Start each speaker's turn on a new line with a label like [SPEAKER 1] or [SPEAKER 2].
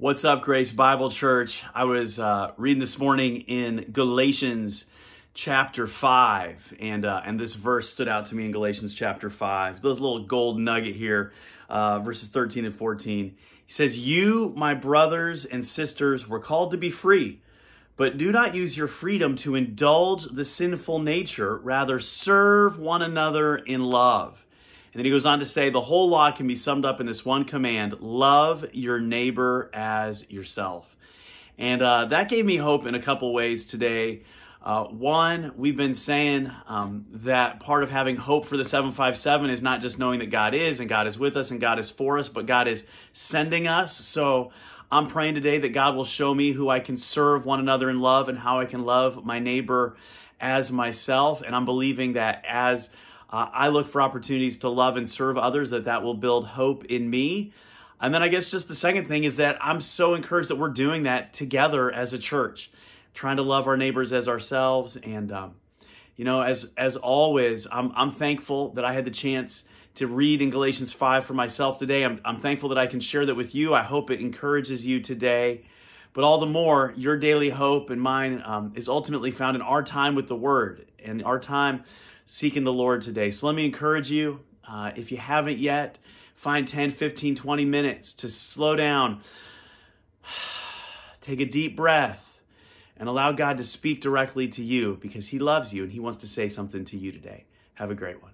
[SPEAKER 1] What's up, Grace Bible Church? I was uh, reading this morning in Galatians chapter 5, and, uh, and this verse stood out to me in Galatians chapter 5. This little gold nugget here, uh, verses 13 and 14. He says, You, my brothers and sisters, were called to be free, but do not use your freedom to indulge the sinful nature. Rather, serve one another in love. And then he goes on to say the whole law can be summed up in this one command love your neighbor as yourself. And uh, that gave me hope in a couple ways today. Uh, one, we've been saying um, that part of having hope for the 757 is not just knowing that God is and God is with us and God is for us, but God is sending us. So I'm praying today that God will show me who I can serve one another in love and how I can love my neighbor as myself. And I'm believing that as uh, I look for opportunities to love and serve others, that that will build hope in me. And then I guess just the second thing is that I'm so encouraged that we're doing that together as a church, trying to love our neighbors as ourselves. And, um, you know, as, as always, I'm, I'm thankful that I had the chance to read in Galatians 5 for myself today. I'm, I'm thankful that I can share that with you. I hope it encourages you today. But all the more, your daily hope and mine um, is ultimately found in our time with the Word and our time seeking the Lord today. So let me encourage you, uh, if you haven't yet, find 10, 15, 20 minutes to slow down, take a deep breath, and allow God to speak directly to you because He loves you and He wants to say something to you today. Have a great one.